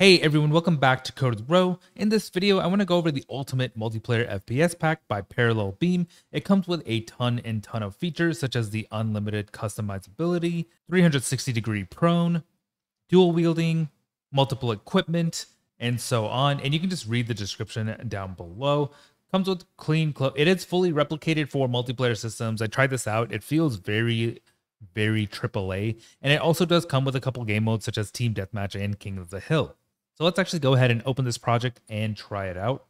Hey everyone, welcome back to Code with Ro. In this video, I want to go over the ultimate multiplayer FPS pack by Parallel Beam. It comes with a ton and ton of features such as the unlimited customizability, 360 degree prone, dual wielding, multiple equipment, and so on. And you can just read the description down below. Comes with clean clothes. It is fully replicated for multiplayer systems. I tried this out. It feels very very AAA. And it also does come with a couple game modes such as Team Deathmatch and King of the Hill. So let's actually go ahead and open this project and try it out.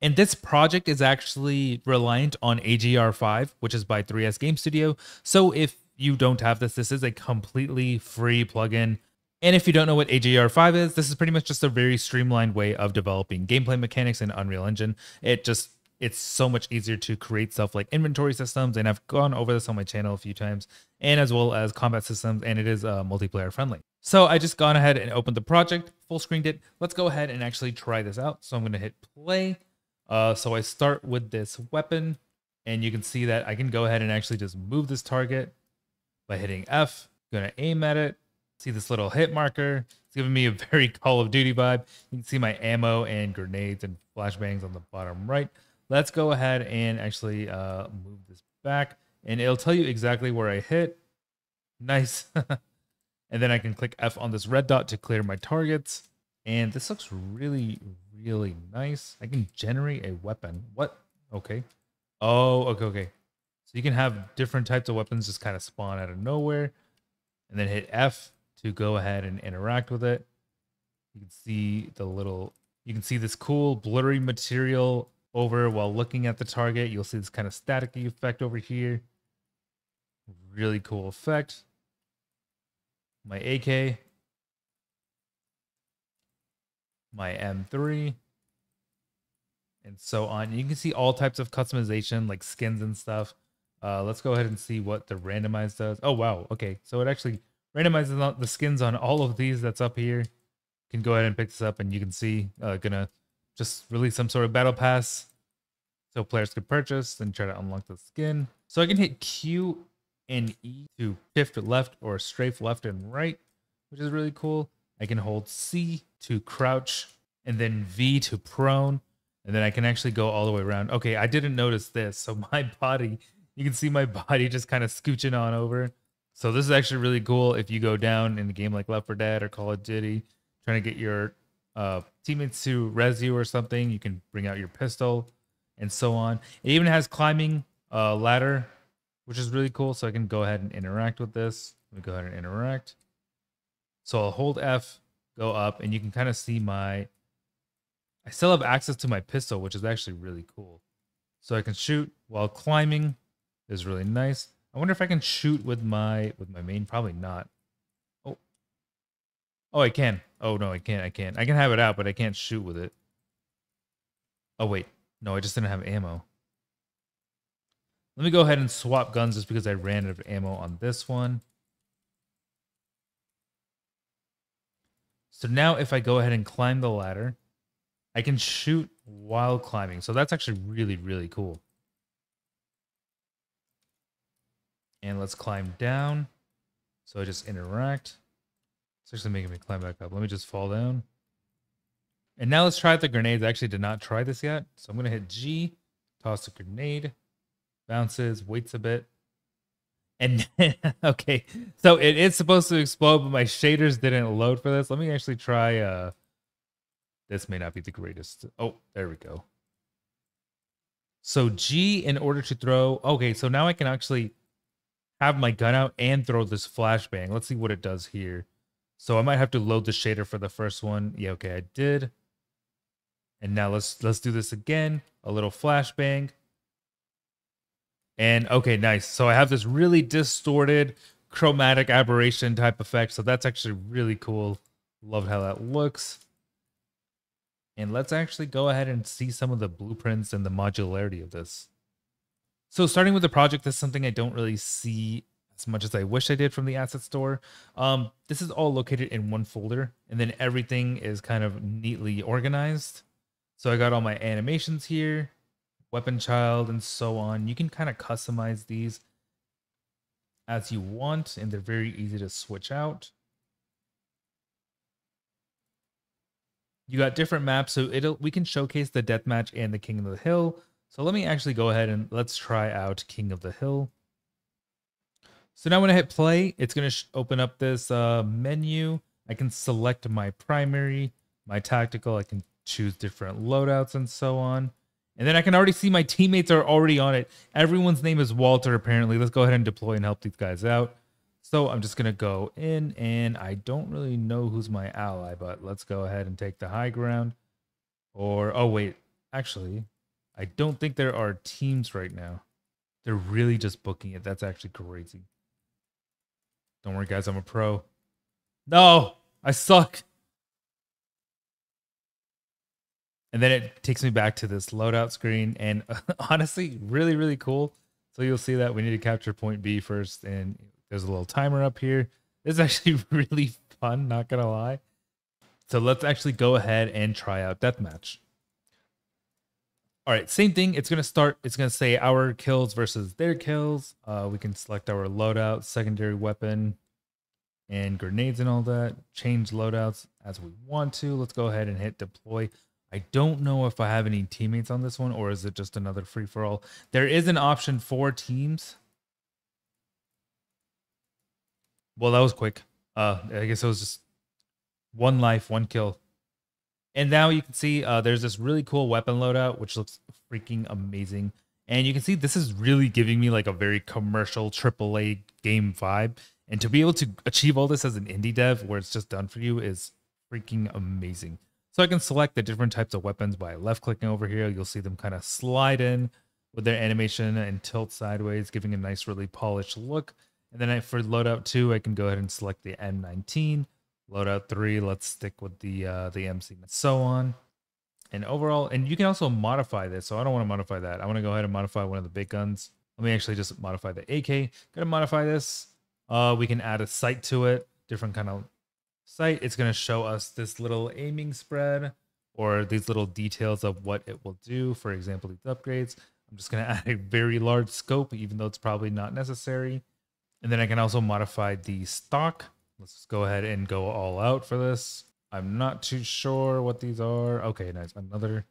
And this project is actually reliant on AGR Pro, which is by 3S Game Studio. So if you don't have this, this is a completely free plugin. And if you don't know what AGR Pro is, this is pretty much just a very streamlined way of developing gameplay mechanics in Unreal Engine. It just it's so much easier to create stuff like inventory systems and i've gone over this on my channel a few times and as well as combat systems and it is uh, multiplayer friendly so I just gone ahead and opened the project, full screened it. Let's go ahead and actually try this out. So I'm going to hit play. Uh, so I start with this weapon and you can see that I can go ahead and actually just move this target by hitting F. To aim at it. See this little hit marker. It's giving me a very Call of Duty vibe. You can see my ammo and grenades and flashbangs on the bottom right. Let's go ahead and actually uh, move this back and it'll tell you exactly where I hit. Nice. And then I can click F on this red dot to clear my targets. And this looks really, really nice. I can generate a weapon. What? Okay. Oh, okay, okay. So you can have different types of weapons just kind of spawn out of nowhere. And then hit F to go ahead and interact with it. You can see the little, you can see this cool blurry material over while looking at the target. You'll see this kind of staticky effect over here. Really cool effect my AK, my M3, and so on. You can see all types of customization like skins and stuff. Uh, let's go ahead and see what the randomize does. Oh, wow. Okay. So it actually randomizes the skins on all of these that's up here. You can go ahead and pick this up and you can see uh, gonna just release some sort of battle pass so players could purchase and try to unlock the skin. So I can hit Q and E to shift left or strafe left and right, which is really cool. I can hold C to crouch and then V to prone. And then I can actually go all the way around. Okay, I didn't notice this. So my body, you can see my body just kind of scooching on over. So this is actually really cool if you go down in a game like Left 4 Dead or Call of Duty, trying to get your uh, teammates to res you or something. You can bring out your pistol and so on. It even has climbing uh, ladder which is really cool. So I can go ahead and interact with this. Let me go ahead and interact. So I'll hold F, go up, and you can kind of see my, I still have access to my pistol, which is actually really cool. So I can shoot while climbing is really nice. I wonder if I can shoot with my, with my main, probably not. Oh, oh, I can. Oh no, I can't, I can't. I can have it out, but I can't shoot with it. Oh wait, no, I just didn't have ammo. Let me go ahead and swap guns just because I ran out of ammo on this one. So now if I go ahead and climb the ladder, I can shoot while climbing. So that's actually really, really cool. And let's climb down. So I just interact. It's actually making me climb back up. Let me just fall down. And now let's try the grenades. I actually did not try this yet. So I'm going to hit G, toss a grenade bounces, waits a bit. And okay, so it is supposed to explode, but my shaders didn't load for this. Let me actually try uh this may not be the greatest. Oh, there we go. So G in order to throw. Okay, so now I can actually have my gun out and throw this flashbang. Let's see what it does here. So I might have to load the shader for the first one. Yeah, okay, I did. And now let's let's do this again. A little flashbang. And okay, nice. So I have this really distorted chromatic aberration type effect. So that's actually really cool. Love how that looks. And let's actually go ahead and see some of the blueprints and the modularity of this. So starting with the project, this is something I don't really see as much as I wish I did from the asset store. Um, this is all located in one folder, and then everything is kind of neatly organized. So I got all my animations here, weapon child, and so on. You can kind of customize these as you want, and they're very easy to switch out. You got different maps, so it'll we can showcase the deathmatch and the King of the Hill. So let me actually go ahead and let's try out King of the Hill. So now when I hit play, it's going to open up this uh, menu. I can select my primary, my tactical. I can choose different loadouts and so on. And then I can already see my teammates are already on it. Everyone's name is Walter, apparently. Let's go ahead and deploy and help these guys out. So I'm just going to go in, and I don't really know who's my ally, but let's go ahead and take the high ground. Or, oh, wait, actually, I don't think there are teams right now. They're really just booking it. That's actually crazy. Don't worry, guys, I'm a pro. No, I suck. And then it takes me back to this loadout screen. And honestly, really, really cool. So you'll see that we need to capture point B first. And there's a little timer up here. This is actually really fun, not going to lie. So let's actually go ahead and try out Deathmatch. All right, same thing. It's going to start, it's going to say our kills versus their kills. Uh, we can select our loadout, secondary weapon, and grenades and all that. Change loadouts as we want to. Let's go ahead and hit deploy. I don't know if I have any teammates on this one or is it just another free for all. There is an option for teams. Well, that was quick. Uh, I guess it was just one life, one kill. And now you can see uh, there's this really cool weapon loadout, which looks freaking amazing. And you can see this is really giving me like a very commercial AAA game vibe. And to be able to achieve all this as an indie dev where it's just done for you is freaking amazing. So I can select the different types of weapons by left clicking over here. You'll see them kind of slide in with their animation and tilt sideways, giving a nice, really polished look. And then I, for loadout two, I can go ahead and select the M19. Loadout three, let's stick with the uh, the MC and so on. And overall, and you can also modify this. So I don't want to modify that. I want to go ahead and modify one of the big guns. Let me actually just modify the AK. Gonna modify this. Uh, we can add a sight to it, different kind of sight, it's going to show us this little aiming spread or these little details of what it will do. For example, these upgrades. I'm just going to add a very large scope, even though it's probably not necessary. And then I can also modify the stock. Let's go ahead and go all out for this. I'm not too sure what these are. Okay, nice. Another.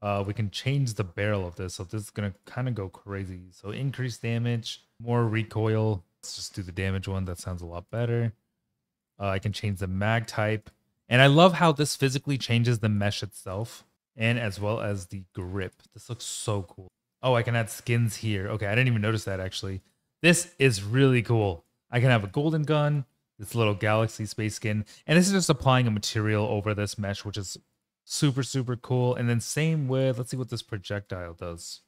Uh, we can change the barrel of this. So this is going to kind of go crazy. So increase damage, more recoil. Let's just do the damage one. That sounds a lot better. Uh, I can change the mag type. And I love how this physically changes the mesh itself and as well as the grip. This looks so cool. Oh, I can add skins here. Okay, I didn't even notice that actually. This is really cool. I can have a golden gun, this little galaxy space skin, and this is just applying a material over this mesh, which is super, super cool. And then same with, let's see what this projectile does.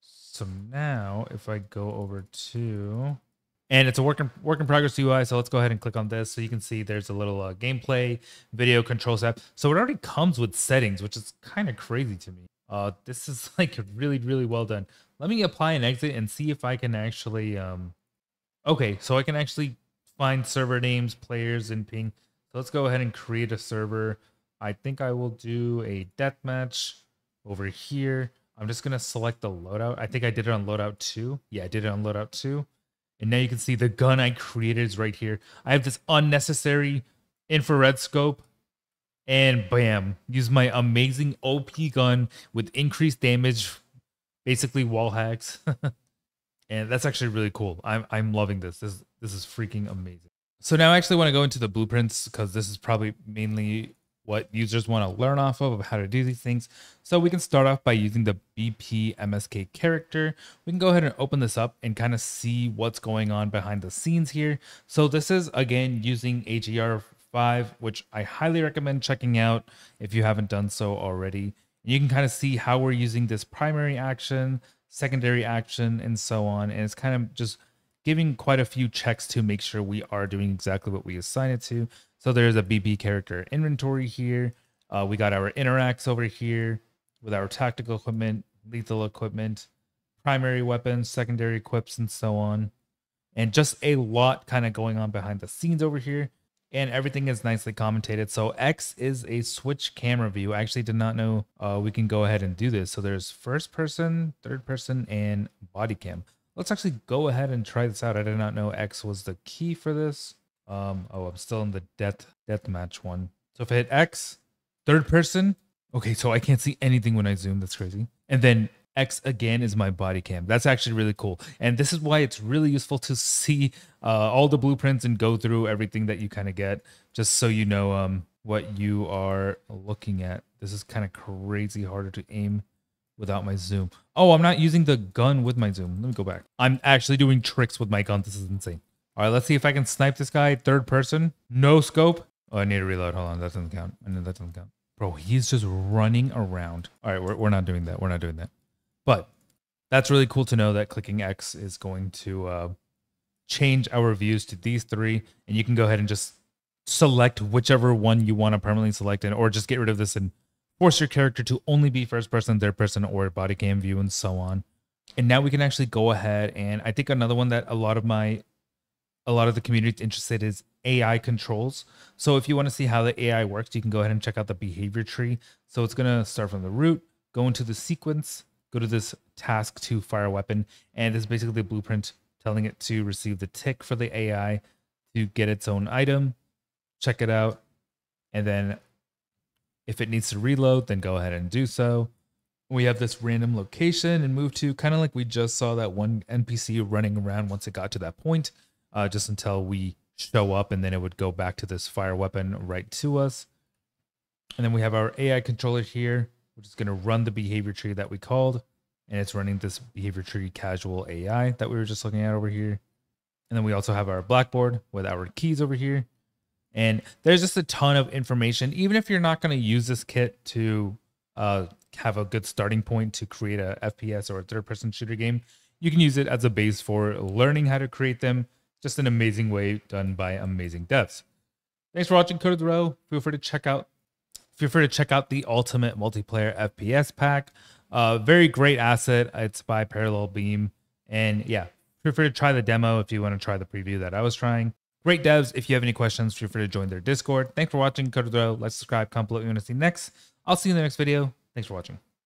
So now if I go over to and it's a work in, work in progress UI. So let's go ahead and click on this. So you can see there's a little uh, gameplay video controls app. So it already comes with settings, which is kind of crazy to me. Uh, this is like really, really well done. Let me apply and exit and see if I can actually, um, okay, so I can actually find server names, players, and ping. So let's go ahead and create a server. I think I will do a deathmatch over here. I'm just going to select the loadout. I think I did it on loadout two. Yeah, I did it on loadout two. And now you can see the gun I created is right here. I have this unnecessary infrared scope. And bam, use my amazing OP gun with increased damage, basically wall hacks. and that's actually really cool. I'm I'm loving this. This this is freaking amazing. So now I actually want to go into the blueprints because this is probably mainly what users want to learn off of, of how to do these things. So we can start off by using the BP MSK character. We can go ahead and open this up and kind of see what's going on behind the scenes here. So this is again using AGR Pro, which I highly recommend checking out if you haven't done so already. You can kind of see how we're using this primary action, secondary action, and so on. And it's kind of just giving quite a few checks to make sure we are doing exactly what we assign it to. So there's a BP character inventory here. Uh, we got our interacts over here with our tactical equipment, lethal equipment, primary weapons, secondary equips, and so on. And just a lot kind of going on behind the scenes over here. And everything is nicely commentated. So X is a switch camera view. I actually did not know uh, we can go ahead and do this. So there's first person, third person, and body cam. Let's actually go ahead and try this out. I did not know X was the key for this. Um, oh, I'm still in the death death match one. So if I hit X, Third person. Okay, so I can't see anything when I zoom. That's crazy. And then X again is my body cam. That's actually really cool. And this is why it's really useful to see uh, all the blueprints and go through everything that you kind of get, just so you know um, what you are looking at. This is kind of crazy harder to aim without my zoom. Oh, I'm not using the gun with my zoom. Let me go back. I'm actually doing tricks with my gun. This is insane. All right, let's see if I can snipe this guy third person. No scope. Oh, I need to reload. Hold on. That doesn't count. I know that doesn't count. Bro, he's just running around. All right, we're, we're not doing that. We're not doing that. But that's really cool to know that clicking X is going to uh, change our views to these three. And you can go ahead and just select whichever one you want to permanently select in, or just get rid of this and force your character to only be first person, third person, or body cam view, and so on. And now we can actually go ahead and I think another one that a lot of my a lot of the community is interested is AI controls. So if you want to see how the AI works, you can go ahead and check out the behavior tree. So it's going to start from the root, go into the sequence, go to this task to fire weapon, and this is basically the blueprint telling it to receive the tick for the AI to get its own item, check it out, and then if it needs to reload, then go ahead and do so. We have this random location and move to kind of like we just saw that one NPC running around once it got to that point, uh, just until we show up and then it would go back to this fire weapon right to us. And then we have our AI controller here, which is going to run the behavior tree that we called. And it's running this behavior tree casual AI that we were just looking at over here. And then we also have our blackboard with our keys over here. And there's just a ton of information. Even if you're not going to use this kit to uh, have a good starting point to create a FPS or a third person shooter game, you can use it as a base for learning how to create them. Just an amazing way done by amazing devs. Thanks for watching Code of the Row. Feel free to check out feel free to check out the Ultimate Multiplayer FPS pack. Uh, very great asset. It's by Parallel Beam. And yeah, feel free to try the demo if you want to try the preview that I was trying. Great devs. If you have any questions, feel free to join their Discord. Thanks for watching. Code of the Row. Let's subscribe, comment below what you want to see next. I'll see you in the next video. Thanks for watching.